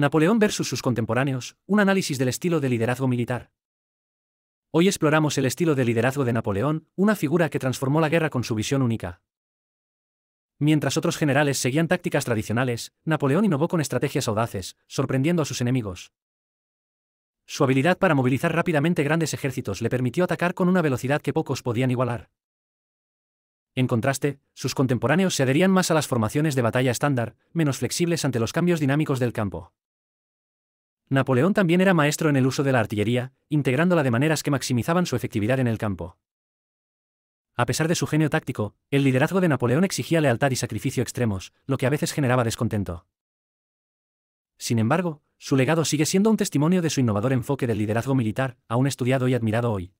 Napoleón versus sus contemporáneos, un análisis del estilo de liderazgo militar. Hoy exploramos el estilo de liderazgo de Napoleón, una figura que transformó la guerra con su visión única. Mientras otros generales seguían tácticas tradicionales, Napoleón innovó con estrategias audaces, sorprendiendo a sus enemigos. Su habilidad para movilizar rápidamente grandes ejércitos le permitió atacar con una velocidad que pocos podían igualar. En contraste, sus contemporáneos se adherían más a las formaciones de batalla estándar, menos flexibles ante los cambios dinámicos del campo. Napoleón también era maestro en el uso de la artillería, integrándola de maneras que maximizaban su efectividad en el campo. A pesar de su genio táctico, el liderazgo de Napoleón exigía lealtad y sacrificio extremos, lo que a veces generaba descontento. Sin embargo, su legado sigue siendo un testimonio de su innovador enfoque del liderazgo militar, aún estudiado y admirado hoy.